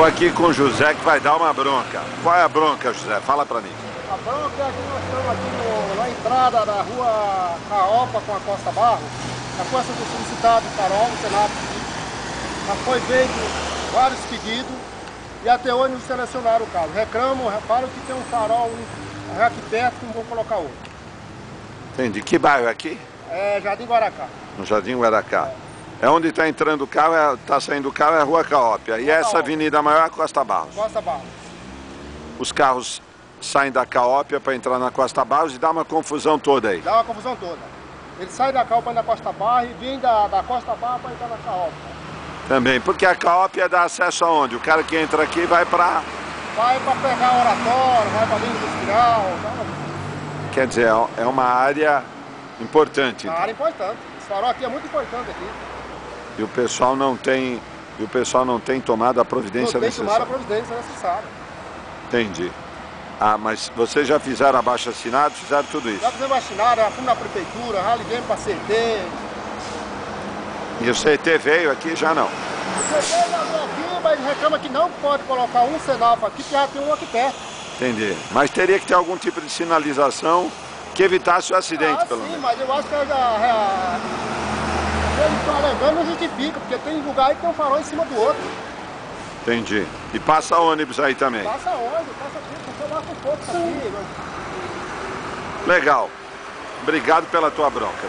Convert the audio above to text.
Estou aqui com o José que vai dar uma bronca. Qual é a bronca, José? Fala pra mim. A bronca é que nós estamos aqui no, na entrada da rua Caopa com a Costa Barro. A Costa do solicitado farol, o Senado Já foi feito vários pedidos e até hoje não selecionaram o carro. Reclamam, falam que tem um farol aqui perto que não vão colocar outro. Entendi. Que bairro é aqui? É Jardim Guaracá. No Jardim Guaracá. É onde está entrando o carro, está é, saindo o carro é a Rua Caópia. E essa avenida maior é a Costa Barros. Costa Barros. Os carros saem da Caópia para entrar na Costa Barros e dá uma confusão toda aí. Dá uma confusão toda. Ele sai da Caópia na Costa Barros e vem da, da Costa Barros para entrar na Caópia. Também, porque a Caópia dá acesso aonde? O cara que entra aqui vai para... Vai para pegar oratório, vai para linha industrial. Tá? Quer dizer, é uma área importante. Uma área importante. Esse farol aqui é muito importante aqui. E o pessoal não tem, e o pessoal não tem tomado a providência não tem necessária. tomado a providência necessária. Entendi. Ah, mas vocês já fizeram abaixo assinado, fizeram tudo isso? Já fizemos assinado, fui na prefeitura, já liguei para a CT. E o CT veio aqui já não? O CT já veio aqui, mas reclama que não pode colocar um semáforo aqui, porque já tem um aqui perto. Entendi. Mas teria que ter algum tipo de sinalização que evitasse o acidente, ah, pelo sim, menos. mas eu acho que já, já, alegando não justifica, porque tem lugar aí que tem um farol em cima do outro. Entendi. E passa ônibus aí também? Passa ônibus, passa tudo, você lá com pouco aqui. Legal. Obrigado pela tua bronca.